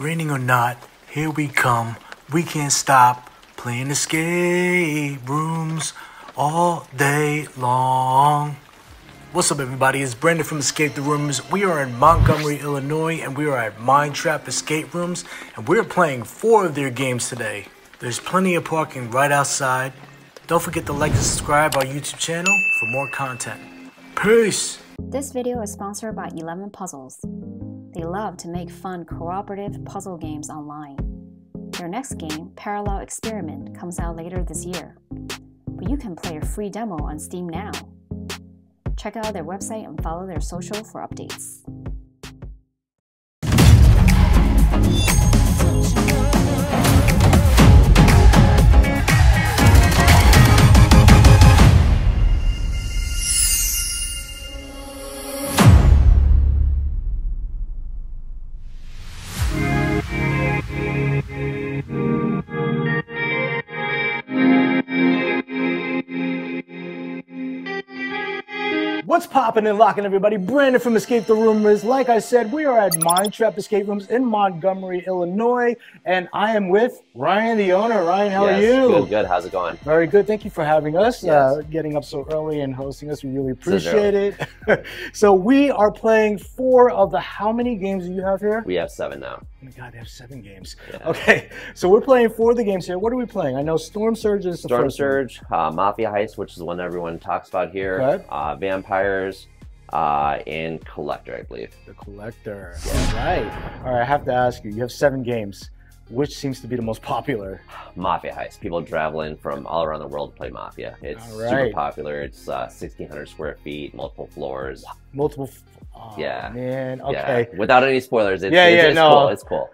Raining or not, here we come. We can't stop playing escape rooms all day long. What's up, everybody? It's Brandon from Escape the Roomers. We are in Montgomery, Illinois, and we are at Mind Trap Escape Rooms, and we're playing four of their games today. There's plenty of parking right outside. Don't forget to like and subscribe our YouTube channel for more content. Peace! This video is sponsored by 11 Puzzles. They love to make fun cooperative puzzle games online. Their next game, Parallel Experiment, comes out later this year. But you can play a free demo on Steam now. Check out their website and follow their social for updates. What's popping and locking, everybody? Brandon from Escape the Roomers. Like I said, we are at Mind Trap Escape Rooms in Montgomery, Illinois, and I am with Ryan, the owner. Ryan, how yes, are you? Good, good. How's it going? Very good. Thank you for having us, Yes. uh, getting up so early and hosting us. We really appreciate it. so we are playing four of the how many games do you have here? We have seven now. Oh my God, they have seven games. Yeah. Okay, so we're playing four of the games here. What are we playing? I know Storm Surge is the Storm first. Surge, uh, Mafia Heist, which is the one everyone talks about here. Okay. Uh, Vampires, uh, and Collector, I believe. The Collector. All right. All right, I have to ask you, you have seven games. Which seems to be the most popular? Mafia Heist. People traveling from all around the world to play Mafia. It's All super popular. It's uh, 1,600 square feet, multiple floors. Multiple. Oh, Yeah. Man. Okay. Yeah. Without any spoilers, it's, Yeah, it's, yeah, it's no. cool. It's cool.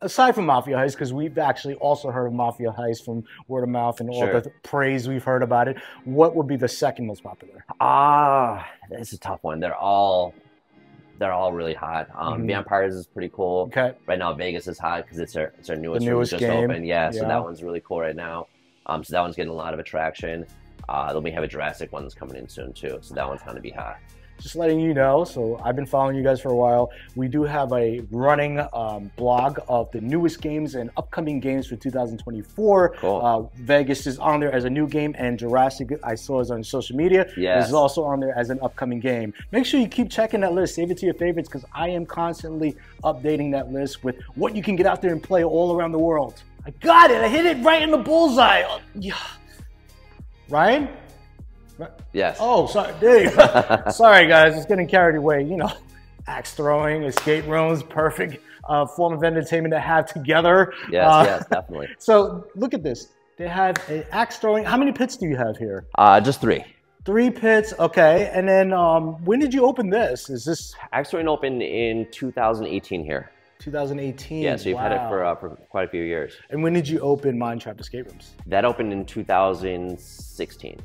Aside from Mafia Heist, because we've actually also heard of Mafia Heist from word of mouth and all Sure. the praise we've heard about it, what would be the second most popular? Ah, it's a tough one. They're all they're all really hot. Um, Mhm. Vampires is pretty cool. Okay. Right now, Vegas is hot because it's our it's our newest, newest just game. opened. Yeah, so that one's really cool right now. Um, so that one's getting a lot of attraction. Uh, then we have a Jurassic one that's coming in soon too. So that one's going to be hot. Just letting you know. So I've been following you guys for a while. We do have a running um, blog of the newest games and upcoming games for 2024. Cool. Uh, Vegas is on there as a new game, and Jurassic I saw is on social media. Yes. This is also on there as an upcoming game. Make sure you keep checking that list. Save it to your favorites because I am constantly updating that list with what you can get out there and play all around the world. I got it. I hit it right in the bullseye. Oh, yeah. Ryan? Yes. Oh, sorry. Go. sorry, guys. It's getting carried away. You know, axe throwing, escape rooms, perfect uh, form of entertainment to have together. yes, Uh, yes, definitely. So look at this. They have an axe throwing. How many pits do you have here? Uh, just three. Three pits. Okay. And then um, when did you open this? Is this Axe Throwing opened in 2018 here. 2018. Yeah, so you've had it for uh, for quite a few years. And when did you open Mind Trap Escape Rooms? That opened in 2016.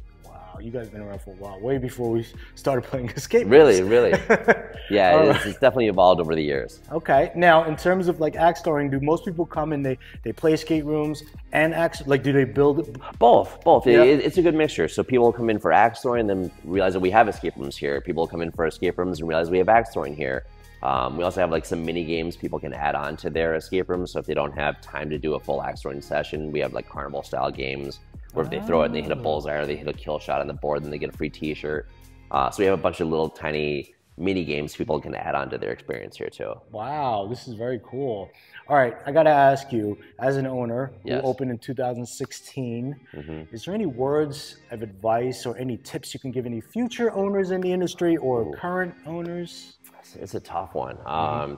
You guys have been around for a while, way before we started playing escape rooms. Really, really. Yeah, it's, it's definitely evolved over the years. Okay. Now, in terms of like axe throwing, do most people come and they they play escape rooms and act like do they build? Both, both. Yeah. it- it's a good mixture. So people come in for axe throwing and then realize that we have escape rooms here. People come in for escape rooms and realize we have axe throwing here. Um, we also have like some mini games people can add on to their escape rooms. So if they don't have time to do a full axe throwing session, we have like carnival style games where if they throw it and they hit a bullseye or they hit a kill shot on the board, then they get a free T-shirt. Uh, so we have a bunch of little tiny mini games people can add on to their experience here too. Wow, this is very cool. All right, I gotta ask you, as an owner Yes. who opened in 2016, Mhm. is there any words of advice or any tips you can give any future owners in the industry or current owners? It's, it's a tough one. Um,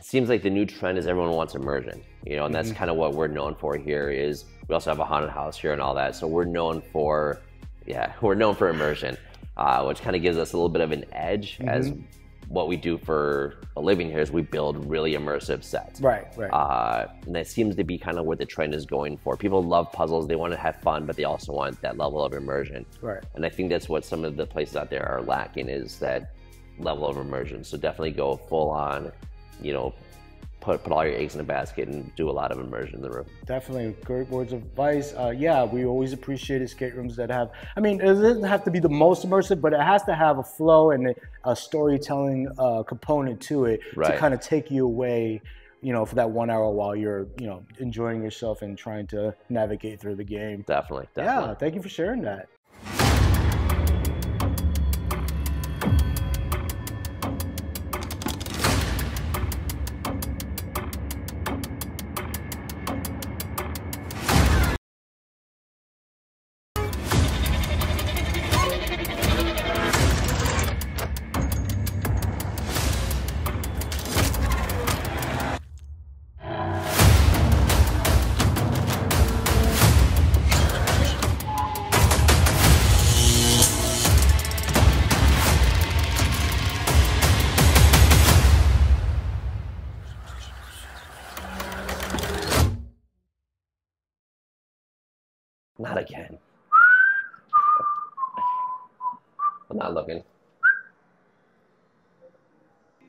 it seems like the new trend is everyone wants immersion, you know, and that's kind of what we're known for here. Is we also have a haunted house here and all that, so we're known for, yeah, we're known for immersion, uh, which kind of gives us a little bit of an edge as what we do for a living here is we build really immersive sets. Right, right. Uh, and that seems to be kind of where the trend is going for. People love puzzles; they want to have fun, but they also want that level of immersion. right. And I think that's what some of the places out there are lacking is that level of immersion. So definitely go full on, you know, put put all your eggs in a basket and do a lot of immersion in the room. Definitely great words of advice. Uh, yeah, we always appreciate escape rooms that have, I mean, it doesn't have to be the most immersive, but it has to have a flow and a, storytelling uh, component to it to kind of take you away, you know, for that one hour while you're, you know, enjoying yourself and trying to navigate through the game. Definitely, Yeah, definitely. thank you for sharing that. Not again. I'm not looking.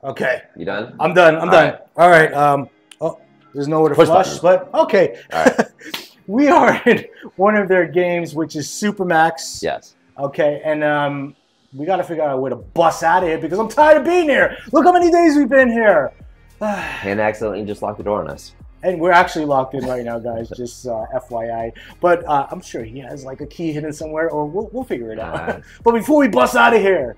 Okay, You done? I'm done. I'm All done. right. All right. Um, oh, there's nowhere to Push flush, but okay. All right. we are in one of their games, which is Supermax. Yes. Okay, and um, we got to figure out a way to bust out of here because I'm tired of being here. Look how many days we've been here. And accidentally just locked the door on us. And we're actually locked in right now, guys. Just uh, FYI. But uh, I'm sure he has like a key hidden somewhere, or we'll, we'll figure it out. Uh. but before we bust out of here,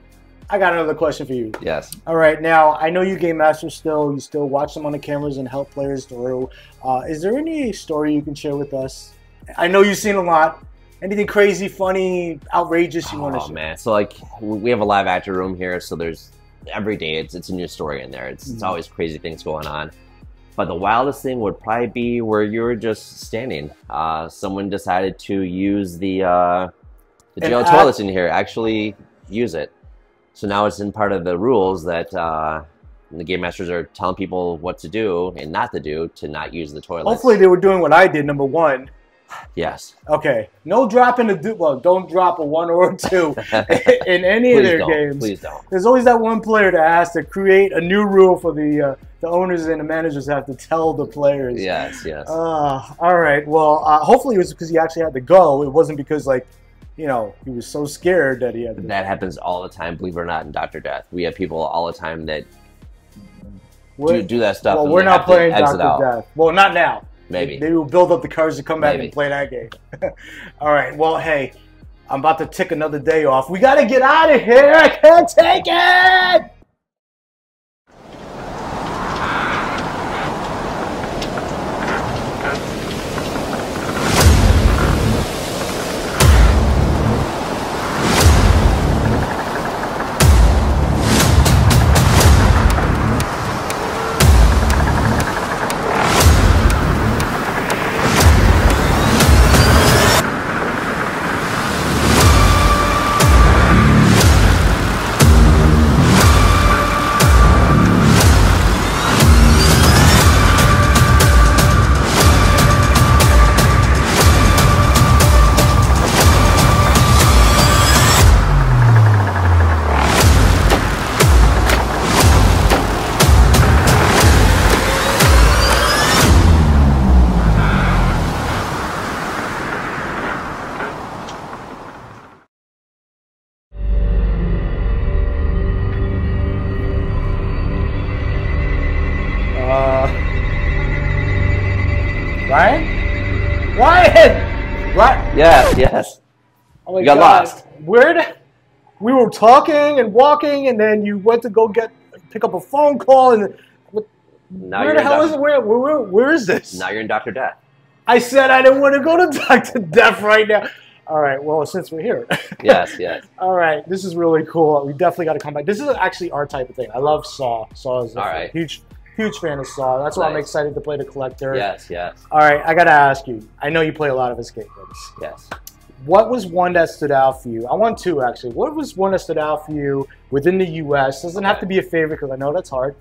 I got another question for you. Yes. All right, now I know you game master still. You still watch them on the cameras and help players through. Uh, is there any story you can share with us? I know you've seen a lot. Anything crazy, funny, outrageous you want to share? Oh man, so like we have a live actor room here, so there's every day it's it's a new story in there. It's it's Mhm. always crazy things going on. But the wildest thing would probably be where you were just standing. Uh, someone decided to use the uh, the jail toilets in here. Actually, use it. So now it's in part of the rules that uh, the game masters are telling people what to do and not to do to not use the toilet. Hopefully, they were doing what I did. Number one. Yes. Okay, no dropping a du- well, don't drop a one or a two in any of their don't. games. Please don't. There's always that one player that has to create a new rule for the uh, the owners and the managers have to tell the players. Yes. Yes. Uh, all right. Well, uh, hopefully it was because he actually had to go. It wasn't because like, you know, he was so scared that he had to. That happens all the time, believe it or not, in Doctor Death. We have people all the time that We're- do, do that stuff. well, we're not playing Doctor. Death. Well, not now. Maybe. Maybe we'll build up the courage to come back Maybe. and play that game. all right. Well, hey, I'm about to tick another day off. We got to get out of here. I can't take it. Ryan! Right. Yes, yes. Oh my You got God. lost. Where did we were talking and walking, and then you went to go get pick up a phone call, and Now where the hell is it? Where, where, where, where is this? Now you're in Doctor Death. I said I didn't want to go to Doctor Death right now. All right. Well, since we're here. Yes, yes. All right. This is really cool. We definitely got to come back. This is actually our type of thing. I love Saw. Saw is a All right. huge, huge fan of Saw. That's why I'm excited to play the collector. Yes, yes, All right. I got to ask you. I know you play a lot of escape rooms. yes. What was one that stood out for you? I want two actually. What was one that stood out for you within the U.S.? Doesn't have to be a favorite because I know that's hard.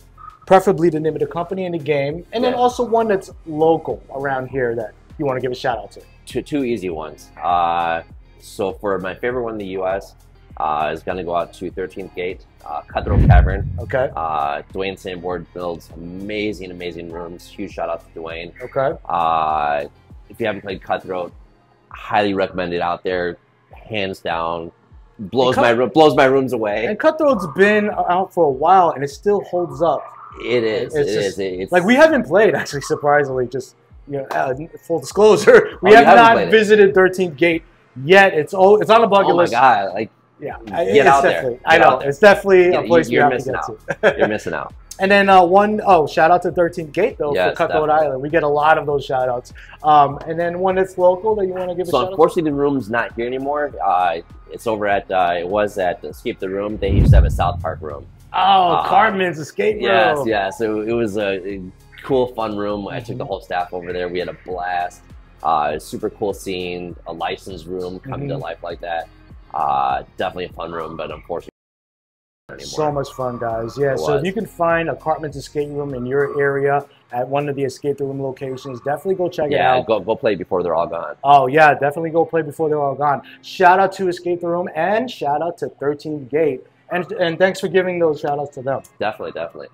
Preferably the name of the company and the game, and then also one that's local around here that you want to give a shout out to. Two, two easy ones. Uh, so for my favorite one in the U.S. Uh, is going to go out to 13th Gate, uh, Cutthroat Cavern. Okay. Uh, Dwayne Sanborn builds amazing, amazing rooms. Huge shout out to Dwayne. Okay. Uh, if you haven't played Cutthroat, highly recommend it out there, hands down. Blows Cut- my blows my rooms away. And Cutthroat's been out for a while, and it still holds up. It is. It's It just- is. It's Like we haven't played actually, surprisingly. Just you know, uh, full disclosure, we Oh, have not played it? visited 13th Gate yet. It's oh, it's on the bucket list. Oh my god! Like Yeah, Get it's out there. I know there. it's definitely Yeah, a place have to missing get to. you're missing out. And then uh, one oh shout out to 13th Gate though Yes, for Cutthroat. Island. We get a lot of those shout outs. Um, and then one that's local that you want to give a So shout out. unfortunately, the room's not here anymore. Uh, it's over at. Uh, it was at Escape the Room. They used to have a South Park room. Oh, uh, Cartman's Escape Room. Yes, yeah. So it was a, a cool, fun room. I Mm-hmm. took the whole staff over there. We had a blast. Uh, super cool scene. A licensed room coming to Mhm. life like that. Uh, definitely a fun room, but unfortunately, anymore. So much fun, guys. Yeah, It so if you can find a Cartman's Escape Room in your area at one of the Escape the Room locations, definitely go check it out. yeah, go go play before they're all gone. Oh yeah, definitely go play before they're all gone. Shout out to Escape the Room and shout out to 13th Gate. And and thanks for giving those shout outs to them. Definitely, definitely.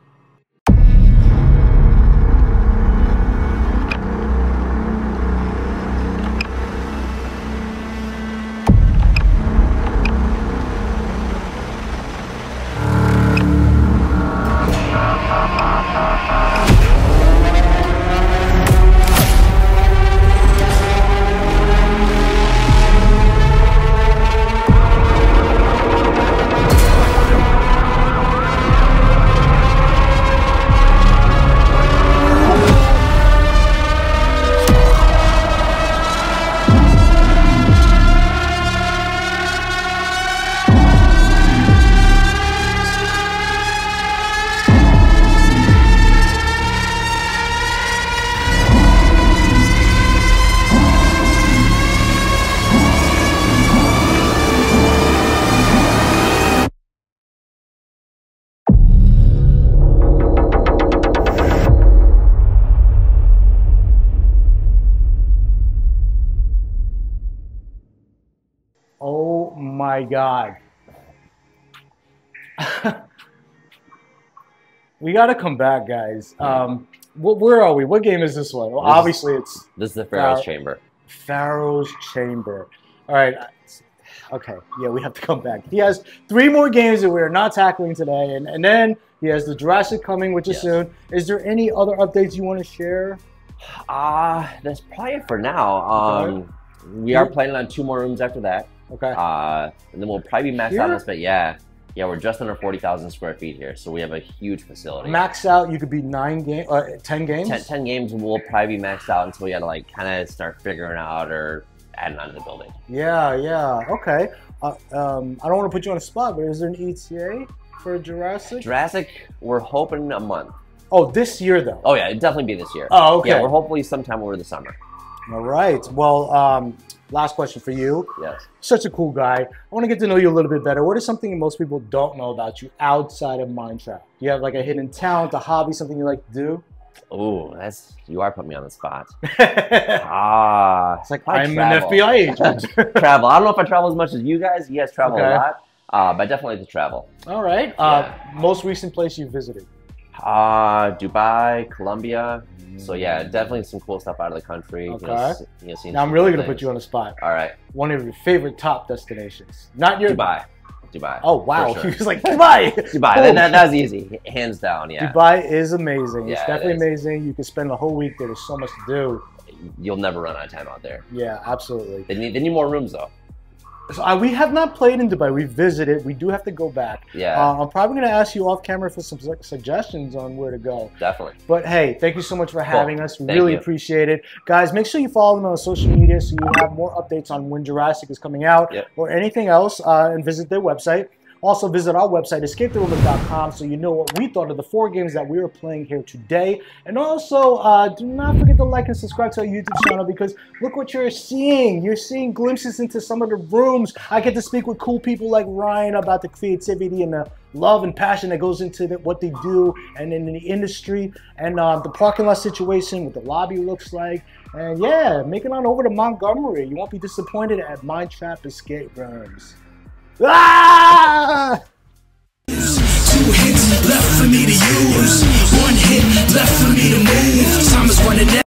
My god. we got to come back, guys. Um, wh- where are we? What game is this one? Well, This obviously, it's This is the Pharaoh's Uh, Chamber. Pharaoh's Chamber. All right. Okay. Yeah, we have to come back. He has three more games that we're not tackling today, and, and then he has the Jurassic coming, which is Yes. soon. Is there any other updates you want to share? Ah, that's probably it for now. Um, we are planning on two more rooms after that. Okay. Uh, and then we'll probably be maxed Here? out on this, but yeah, yeah, we're just under forty thousand square feet here, so we have a huge facility. Max out. You could be nine game, uh, ten games. 10, 10 games will probably be maxed out until we gotta like kind of start figuring out or adding on to the building. Yeah, yeah. Okay. Uh, um, I don't want to put you on a spot, but is there an ETA for Jurassic? Jurassic, we're hoping a month. oh, this year though. Oh yeah, it'd definitely be this year. Oh, okay. Yeah, we're hopefully sometime over the summer. All right. Well, um, last question for you. Yes. Such a cool guy. I want to get to know you a little bit better. What is something most people don't know about you outside of Mindtrap? Do you have like a hidden talent, a hobby, something you like to do? Oh, that's you are putting me on the spot. Ah, it's like probably I'm travel. an FBI agent. travel. I don't know if I travel as much as you guys. You guys travel Okay. a lot, uh, but I definitely like to travel. All right. Uh, Most recent place you visited? Uh, Dubai, Colombia. So yeah, definitely some cool stuff out of the country. You know, Okay. you know, Now I'm really gonna put you on the spot. All right, One of your favorite top destinations. Not your Dubai, Dubai. Oh wow, For he sure. was like Dubai. Dubai. Oh. That, that, was easy, hands down. Yeah. Dubai is amazing. it's Yeah, it definitely is. amazing. You can spend the whole week there. There's so much to do. you'll never run out of time out there. Yeah, absolutely. They need they need more rooms though. So uh, we have not played in Dubai. We visited. We do have to go back. Yeah. Uh, I'm probably going to ask you off camera for some su- suggestions on where to go. Definitely. But hey, thank you so much for having us. We Thank really you. appreciate it. Guys, make sure you follow them on social media so you have more updates on when Jurassic is coming out Yep. or anything else uh, and visit their website. Also, visit our website, escapetheroomers.com, so you know what we thought of the four games that we were playing here today. And also, uh, do not forget to like and subscribe to our YouTube channel because look what you're seeing. You're seeing glimpses into some of the rooms. I get to speak with cool people like Ryan about the creativity and the love and passion that goes into the, what they do and in the industry and uh, the parking lot situation, what the lobby looks like. And yeah, make it on over to Montgomery. You won't be disappointed at Mind Trap Escape Rooms. Two hits left for me to use. One hit left for me to move. Time is running out.